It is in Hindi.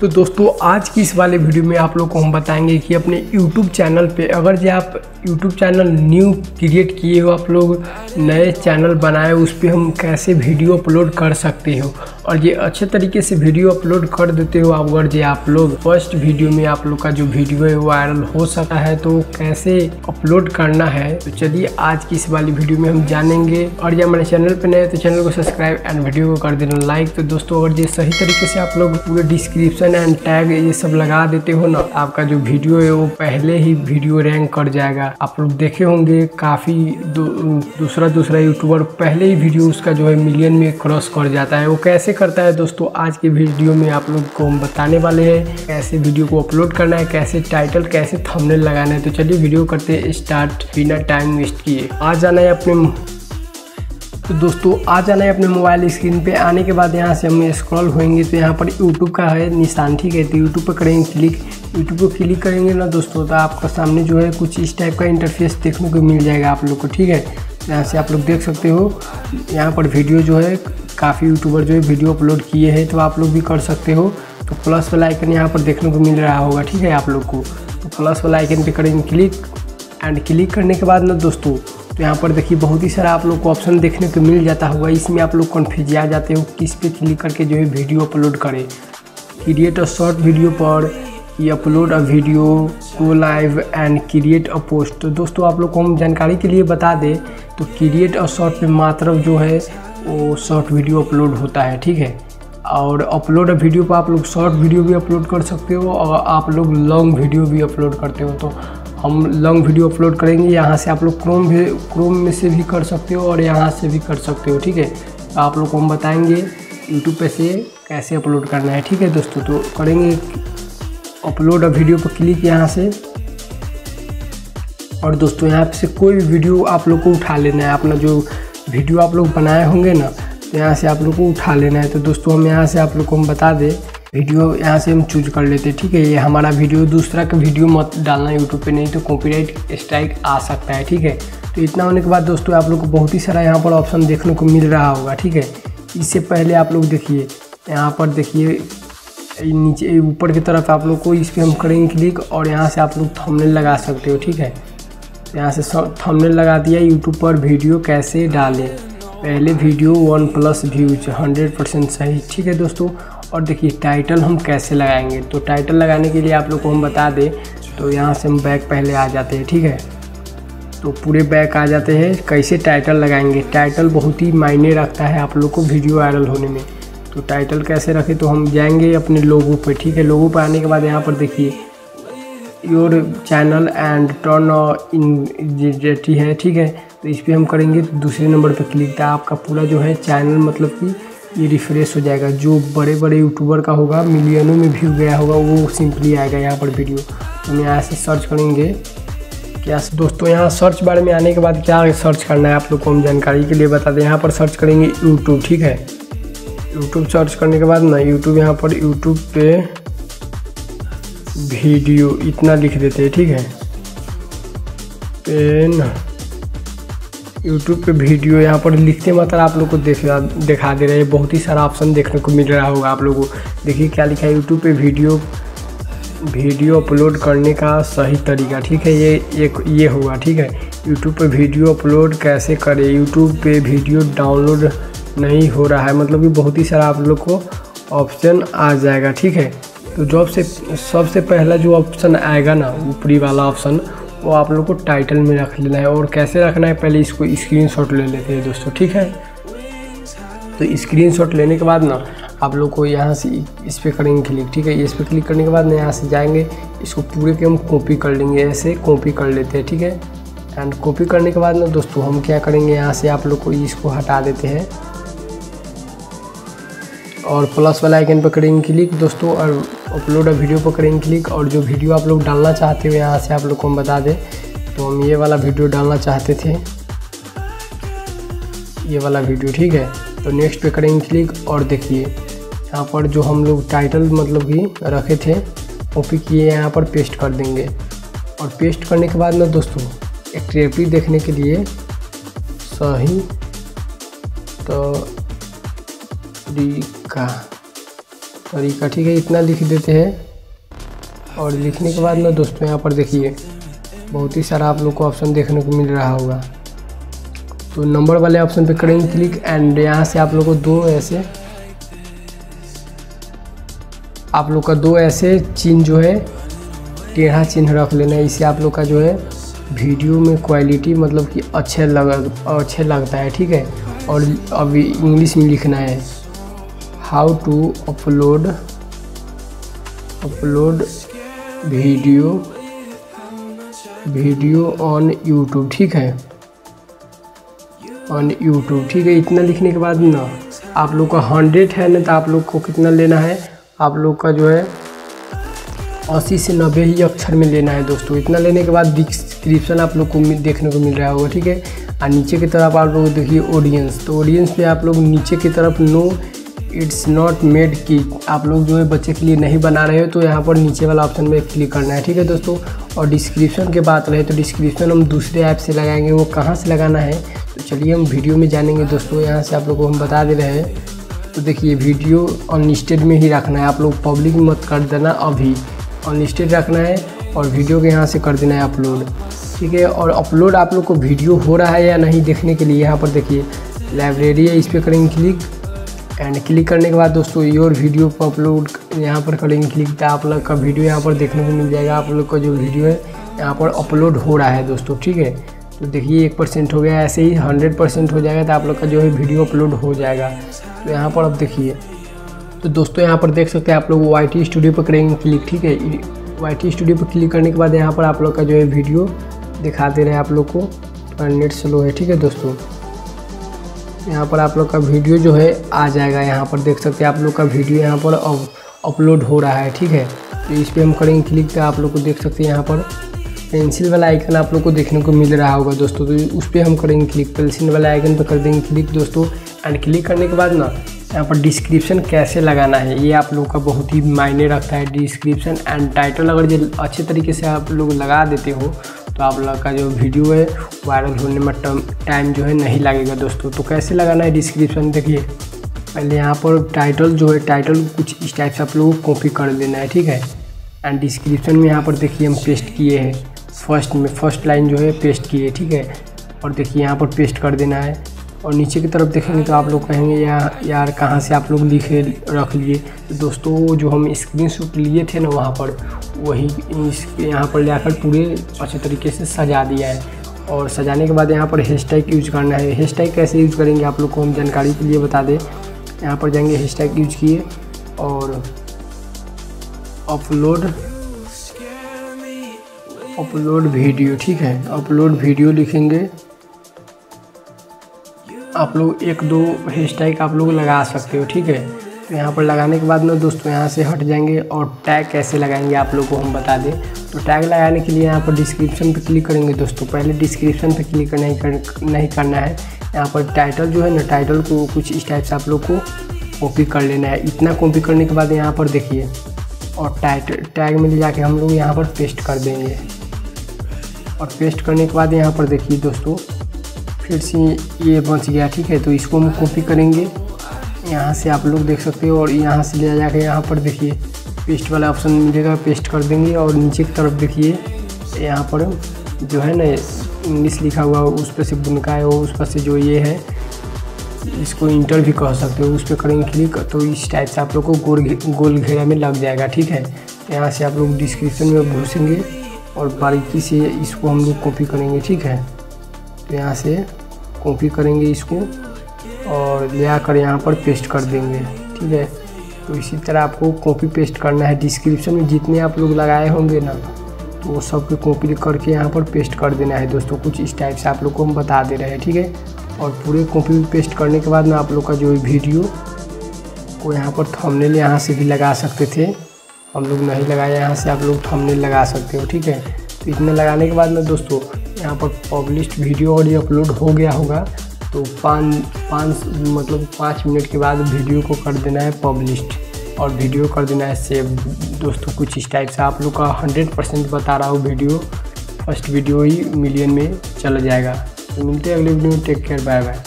तो दोस्तों, आज की इस वाले वीडियो में आप लोग को हम बताएँगे कि अपने YouTube चैनल पे अगर जो आप YouTube चैनल न्यू क्रिएट किए हो, आप लोग नए चैनल बनाए, उस पर हम कैसे वीडियो अपलोड कर सकते हो। और ये अच्छे तरीके से वीडियो अपलोड कर देते हो अगर जो आप लोग फ़र्स्ट वीडियो में आप लोग का जो वीडियो है वो वायरल हो सकता है तो कैसे अपलोड करना है? तो चलिए आज की इस वाली वीडियो में हम जानेंगे। और ये हमारे चैनल पर नए तो चैनल को सब्सक्राइब एंड वीडियो को कर देना लाइक। तो दोस्तों अगर ये सही तरीके से आप लोग पूरे डिस्क्रिप्शन एंड टैग ये सब लगा देते हो ना, आपका जो वीडियो है वो पहले ही वीडियो रैंक कर जाएगा। आप लोग देखे होंगे, काफ़ी दूसरा दूसरा यूट्यूबर पहले ही वीडियो उसका जो है मिलियन में क्रॉस कर जाता है। वो कैसे करता है दोस्तों, आज की वीडियो में आप लोग को हम बताने वाले हैं कैसे वीडियो को अपलोड करना है, कैसे टाइटल कैसे थंबनेल लगाना है। तो चलिए वीडियो करते हैं स्टार्ट बिना टाइम वेस्ट किए। आज जाना है अपने तो दोस्तों आ जाना है अपने मोबाइल स्क्रीन पे। आने के बाद यहाँ से हम स्क्रॉल होएँगे तो यहाँ पर यूट्यूब का है निशान, ठीक है? तो यूट्यूब पर करेंगे क्लिक यूट्यूब पर क्लिक करेंगे ना दोस्तों तो आपका सामने जो है कुछ इस टाइप का इंटरफेस देखने को मिल जाएगा आप लोग को, ठीक है? यहाँ से आप लोग देख सकते हो, यहाँ पर वीडियो जो है, काफ़ी यूट्यूबर जो है वीडियो अपलोड किए हैं तो आप लोग भी कर सकते हो। तो प्लस वाला आइकन यहाँ पर देखने को मिल रहा होगा, ठीक है आप लोग को? तो प्लस वाला आइकन पे करेंगे क्लिक एंड क्लिक करने के बाद ना दोस्तों तो यहाँ पर देखिए बहुत ही सारा आप लोग को ऑप्शन देखने को मिल जाता होगा। इसमें आप लोग कन्फ्यूज़ आ जाते हो, किस पे क्लिक करके जो है वीडियो अपलोड करें। क्रिएट अ शॉर्ट वीडियो पर ये upload a video go live and create a post दोस्तों, आप लोग को हम जानकारी के लिए बता दें तो क्रिएट अ शॉर्ट पे मात्र जो है, वो शॉर्ट वीडियो अपलोड होता है, ठीक है? और अपलोड अ वीडियो पर आप लोग शॉर्ट वीडियो भी अपलोड कर सकते हो और आप लोग लॉन्ग वीडियो भी अपलोड करते हो। तो हम लॉन्ग वीडियो अपलोड करेंगे, यहाँ से आप लोग क्रोम भी क्रोम में से भी कर सकते हो और यहाँ से भी कर सकते हो, ठीक है? आप लोग को हम बताएँगे यूट्यूब पे से कैसे अपलोड करना है, ठीक है दोस्तों? तो करेंगे अपलोड अ वीडियो पर क्लिक यहाँ से। और दोस्तों, यहाँ से कोई भी वीडियो आप लोग को उठा लेना है। अपना जो वीडियो आप लोग बनाए होंगे ना तो यहाँ से आप लोग को उठा लेना है। तो दोस्तों, हम यहाँ से आप लोग को हम बता दें, वीडियो यहाँ से हम चूज़ कर लेते हैं, ठीक है? ये हमारा वीडियो, दूसरा का वीडियो मत डालना यूट्यूब पे, नहीं तो कॉपीराइट स्ट्राइक आ सकता है, ठीक है? तो इतना होने के बाद दोस्तों, आप लोग को बहुत ही सारा यहाँ पर ऑप्शन देखने को मिल रहा होगा, ठीक है? इससे पहले आप लोग देखिए, यहाँ पर देखिए नीचे ऊपर की तरफ़ आप लोग को इस पर हम करेंगे क्लिक और यहाँ से आप लोग थंबनेल लगा सकते हो, ठीक है? यहाँ से थंबनेल लगा दिया यूट्यूब पर वीडियो कैसे डालें? पहले video one plus views hundred percent सही, ठीक है दोस्तों? और देखिए टाइटल हम कैसे लगाएँगे? तो टाइटल लगाने के लिए आप लोग को हम बता दें तो यहाँ से हम बैक पहले आ जाते हैं, ठीक है? तो पूरे बैक आ जाते हैं। कैसे टाइटल लगाएँगे? टाइटल बहुत ही मायने रखता है आप लोग को वीडियो वायरल होने में। तो टाइटल कैसे रखें तो हम जाएँगे अपने लोगों पर ठीक है? लोगों पर आने के बाद यहाँ पर देखिए। Your channel and turn in jetty है, ठीक है? तो इस पर हम करेंगे तो दूसरे नंबर पर क्लिक था आपका पूरा जो है चैनल मतलब कि ये रिफ्रेश हो जाएगा। जो बड़े बड़े यूट्यूबर का होगा, मिलियनों में व्यू गया होगा, वो सिंपली आएगा यहाँ पर वीडियो तो हम यहाँ से सर्च करेंगे। क्या दोस्तों, यहाँ सर्च बारे में आने के बाद क्या सर्च करना है आप लोग को हम जानकारी के लिए बता दें यहाँ पर सर्च करेंगे यूट्यूब ठीक है? यूट्यूब सर्च करने के बाद ना यूट्यूब यहाँ पर यूट्यूब पे वीडियो इतना लिख देते हैं, ठीक है? पेन यूट्यूब पे वीडियो यहाँ पर लिखते मात्र आप लोग को देखा, दिखा दे रहे हैं। बहुत ही सारा ऑप्शन देखने को मिल रहा होगा आप लोगों को। देखिए क्या लिखा है यूट्यूब पे वीडियो वीडियो अपलोड करने का सही तरीका, ठीक है? ये एक ये होगा, ठीक है? यूट्यूब पे वीडियो अपलोड कैसे करें? यूट्यूब पे वीडियो डाउनलोड नहीं हो रहा है। मतलब कि बहुत ही सारा आप लोग को ऑप्शन आ जाएगा, ठीक है? तो जॉब से सबसे पहला जो ऑप्शन आएगा ना, ऊपरी वाला ऑप्शन वो आप लोग को टाइटल में रख लेना है। और कैसे रखना है, पहले इसको स्क्रीनशॉट ले लेते हैं दोस्तों, ठीक है? तो स्क्रीनशॉट लेने के बाद ना, आप लोग को यहाँ से इस पर करेंगे क्लिक ठीक है? इस पर क्लिक करने के बाद ना, यहाँ से जाएँगे, इसको पूरे के हम कॉपी कर लेंगे, ऐसे कॉपी कर लेते हैं, ठीक है? एंड कॉपी करने के बाद ना, दोस्तों, हम क्या करेंगे, यहाँ से आप लोग को इसको हटा देते हैं। और प्लस वाला आइकन पर करेंगे क्लिक दोस्तों, और अपलोड वीडियो पर करेंगे क्लिक और जो वीडियो आप लोग डालना चाहते हो, यहाँ से आप लोग को हम बता दें। तो हम ये वाला वीडियो डालना चाहते थे। ये वाला वीडियो ठीक है? तो नेक्स्ट पे करेंगे क्लिक और देखिए, यहाँ पर जो हम लोग टाइटल मतलब कि रखे थे कॉपी किए, यहाँ पर पेस्ट कर देंगे। और पेस्ट करने के बाद ना दोस्तों, एक ट्रेपी देखने के लिए सही तो तरीका तरीका, ठीक है, इतना लिख देते हैं। और लिखने के बाद ना दोस्तों, यहाँ पर देखिए, बहुत ही सारा आप लोग को ऑप्शन देखने को मिल रहा होगा। तो नंबर वाले ऑप्शन पे करेंगे क्लिक एंड यहाँ से आप लोग को दो ऐसे, आप लोग का दो ऐसे चिन्ह जो है, टेढ़ा चिन्ह रख लेना। है इससे आप लोग का जो है वीडियो में क्वालिटी मतलब कि अच्छे लग, अच्छे लगता है, ठीक है? और अभी इंग्लिश में लिखना है। How to upload upload video video on YouTube ठीक है? ऑन यूट्यूब ठीक है? इतना लिखने के बाद ना, आप लोग का हंड्रेड है ना तो आप लोग को कितना लेना है? आप लोग का जो है, अस्सी से नब्बे ही अक्षर में लेना है दोस्तों। इतना लेने के बाद डिस्क्रिप्शन आप लोग को देखने को मिल रहा होगा, ठीक है? और नीचे की तरफ़ आप लोग देखिए ऑडियंस तो ऑडियंस पे आप लोग नीचे की तरफ़ नो इट्स नॉट मेड की आप लोग जो है बच्चे के लिए नहीं बना रहे हो तो यहाँ पर नीचे वाला ऑप्शन में क्लिक करना है, ठीक है दोस्तों? और डिस्क्रिप्शन के बात रहे तो डिस्क्रिप्शन हम दूसरे ऐप से लगाएँगे, वो कहाँ से लगाना है? तो चलिए हम वीडियो में जानेंगे दोस्तों, यहाँ से आप लोग को हम बता दे रहे हैं। तो देखिए वीडियो अनलिस्टेड में ही रखना है, आप लोग पब्लिक मत कर देना अभी। अनलिस्टेड रखना है और वीडियो के यहाँ से कर देना है अपलोड ठीक है? और अपलोड आप लोग को वीडियो हो रहा है या नहीं देखने के लिए, यहाँ पर देखिए लाइब्रेरी है, इस पर करेंगे क्लिक एंड क्लिक करने के बाद दोस्तों योर वीडियो पर अपलोड यहाँ पर करेंगे क्लिक तो आप लोग का वीडियो यहाँ पर देखने को मिल जाएगा। आप लोग का जो वीडियो है, यहाँ पर अपलोड हो रहा है दोस्तों, ठीक है? तो देखिए, एक परसेंट हो गया, ऐसे ही हंड्रेड परसेंट हो जाएगा तो आप लोग का जो है वीडियो अपलोड हो जाएगा। तो यहाँ पर अब देखिए तो दोस्तों, यहाँ पर देख सकते हैं आप लोग वाई टी स्टूडियो पर करेंगे क्लिक ठीक है? वाई टी स्टूडियो पर क्लिक करने के बाद यहाँ पर आप लोग का जो है वीडियो दिखा दे रहे हैं आप लोग को नेट स्लो है, ठीक है दोस्तों? यहाँ पर आप लोग का वीडियो जो है आ जाएगा। यहाँ पर देख सकते हैं आप लोग का वीडियो यहाँ पर अपलोड हो रहा है, ठीक है? तो इस पर हम करेंगे क्लिक तो आप लोग को देख सकते हैं यहाँ पर पेंसिल वाला आइकन आप लोग को देखने को मिल रहा होगा दोस्तों। तो उस पर हम करेंगे क्लिक पेंसिल वाला आइकन पर कर देंगे क्लिक दोस्तों। एंड क्लिक करने के बाद ना, यहाँ पर डिस्क्रिप्शन कैसे लगाना है, ये आप लोग का बहुत ही मायने रखता है। डिस्क्रिप्शन एंड टाइटल अगर जो अच्छे तरीके से आप लोग लगा देते हो तो आप लोग का जो वीडियो है वायरल होने में टाइम जो है नहीं लगेगा दोस्तों। तो कैसे लगाना है डिस्क्रिप्शन देखिए। पहले यहाँ पर टाइटल जो है टाइटल कुछ इस टाइप से आप लोगों को कॉपी कर लेना है, ठीक है? एंड डिस्क्रिप्शन में यहाँ पर देखिए हम पेस्ट किए हैं। फ़र्स्ट में फ़र्स्ट लाइन जो है पेस्ट किए, ठीक है? और देखिए यहाँ पर पेस्ट कर देना है। और नीचे की तरफ़ देखेंगे तो आप लोग कहेंगे, यार यार, कहाँ से आप लोग लिखे रख लिए? तो दोस्तों, जो हम स्क्रीन शॉट लिए थे ना वहाँ पर, वही यहाँ पर लाकर पूरे अच्छे तरीके से सजा दिया है। और सजाने के बाद यहाँ पर हेश टैग यूज़ करना है। हेश टैग कैसे यूज़ करेंगे आप लोग को हम जानकारी के लिए बता दें। यहाँ पर जाएँगे हेश टैग यूज़ किए और अपलोड अपलोड वीडियो ठीक है? अपलोड वीडियो लिखेंगे। आप लोग एक दो टैग आप लोग लगा सकते हो, ठीक है? तो यहाँ पर लगाने के बाद में दोस्तों, यहाँ से हट जाएँगे और टैग कैसे लगाएँगे आप लोग को हम बता दें। तो टैग लगाने के लिए यहाँ पर डिस्क्रिप्शन पे क्लिक करेंगे दोस्तों। पहले डिस्क्रिप्शन पे क्लिक नहीं कर, नहीं करना है। यहाँ पर टाइटल जो है ना टाइटल को कुछ इस टाइप से आप लोग को कॉपी कर लेना है। इतना कॉपी करने के बाद यहाँ पर देखिए, और टाइटल टैग में ले जाके हम लोग यहाँ पर पेस्ट कर देंगे। और पेस्ट करने के बाद यहाँ पर देखिए दोस्तों फिर से ये बच गया, ठीक है? तो इसको हम कॉपी करेंगे। यहाँ से आप लोग देख सकते हो और यहाँ से ले जाके यहाँ पर देखिए पेस्ट वाला ऑप्शन मिलेगा पेस्ट कर देंगे और नीचे की तरफ़ देखिए, यहाँ पर जो है ना, इंग्लिश लिखा हुआ, उस पर से बुनका है, उस पर से जो ये है, इसको इंटर भी कह सकते हो, उस पर करेंगे क्लिक तो इस टाइप से आप लोग को गोल गोल घेरा में लग जाएगा, ठीक है? यहाँ से आप लोग डिस्क्रिप्शन में घुसेंगे और बारीकी से इसको हम लोग कॉपी करेंगे, ठीक है? तो यहाँ से कॉपी करेंगे इसको और ले आकर यहाँ पर पेस्ट कर देंगे, ठीक है? तो इसी तरह आपको कॉपी पेस्ट करना है। डिस्क्रिप्शन में जितने आप लोग लगाए होंगे ना तो वो सबको कॉपी करके यहाँ पर पेस्ट कर देना है। दोस्तों, कुछ इस टाइप से आप लोग को हम बता दे रहे हैं, ठीक है? और पूरे कॉपी पेस्ट करने के बाद में आप लोग का जो वीडियो को यहाँ पर थंबनेल यहाँ से भी लगा सकते थे। हम लोग नहीं लगाए, यहाँ से आप लोग थंबनेल लगा सकते हो, ठीक है? तो इतना लगाने के बाद में दोस्तों यहाँ पर पब्लिश वीडियो और ये अपलोड हो गया होगा तो पाँच पाँच मतलब पाँच मिनट के बाद वीडियो को कर देना है पब्लिश और वीडियो कर देना है सेव दोस्तों, कुछ इस टाइप से आप लोग का हंड्रेड परसेंट बता रहा हूँ वीडियो फ़र्स्ट वीडियो ही मिलियन में चला जाएगा। तो मिलते हैं अगले वीडियो में। Take care bye bye